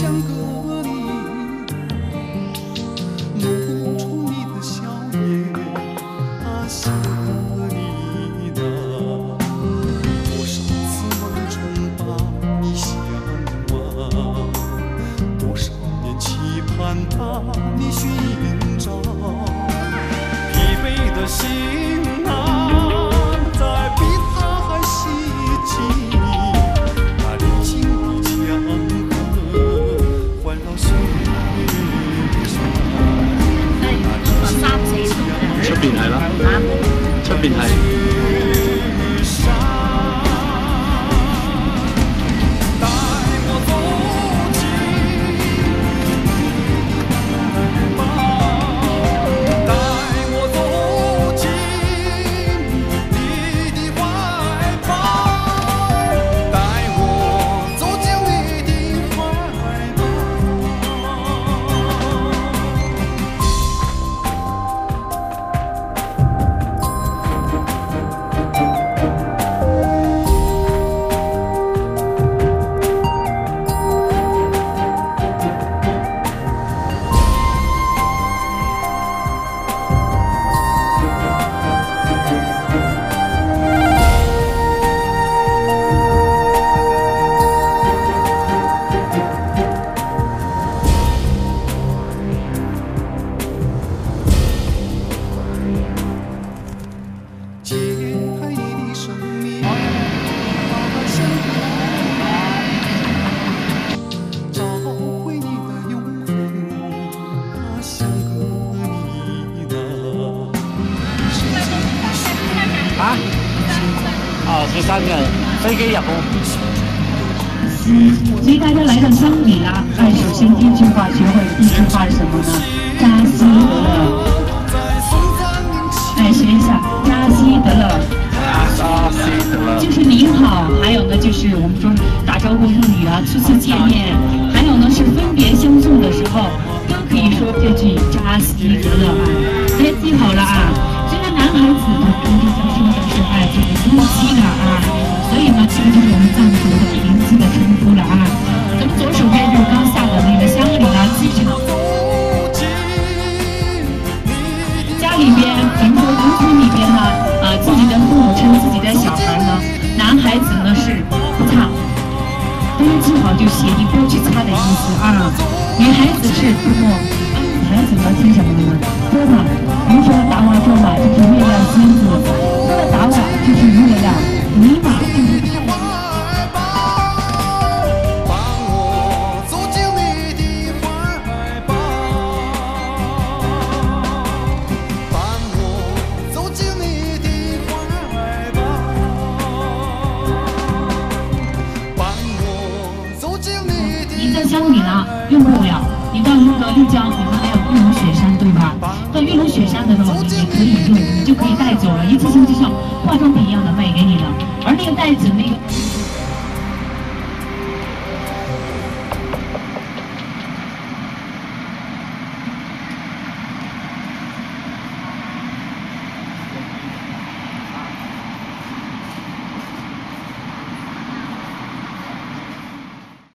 香格里拉梦中你的笑颜啊香格里拉多少次梦中把你向往多少年期盼把你寻找疲惫的心变态。啊？哦，十三个飞机入步。所以大家来到香格里拉，哎，首先第一句话学会第一句话是什么呢？扎西德勒。哎，学一下，扎西德勒。扎西德勒。就是您好，还有呢就是我们说打招呼日语啊，初次见面，还有呢是分别相送的时候，都可以说这句扎西德勒啊。大家记好了啊。男孩子他跟对方说的是“爱”，这个夫妻了啊，所以呢，这个就是我们藏族的平妻的称呼了啊。咱们左手边就是刚下的那个香格里拉机场，家里边，比如说农村里边呢，啊，自己的父母称自己的小孩呢，男孩子呢是不擦，大家记好就写你不去擦的意思啊。女孩子是不摸，孩子们听什么呢？说嘛，比如说达瓦说嘛，就是月亮仙子；说的达瓦就是月亮，尼玛就是太阳。您在香格里拉用不了，你到那个丽江，你们玉龙雪山，对吧？到玉龙雪山的时候，你也可以用，你就可以带走了，一次性就像化妆品一样的卖给你了。而那个袋子，那个。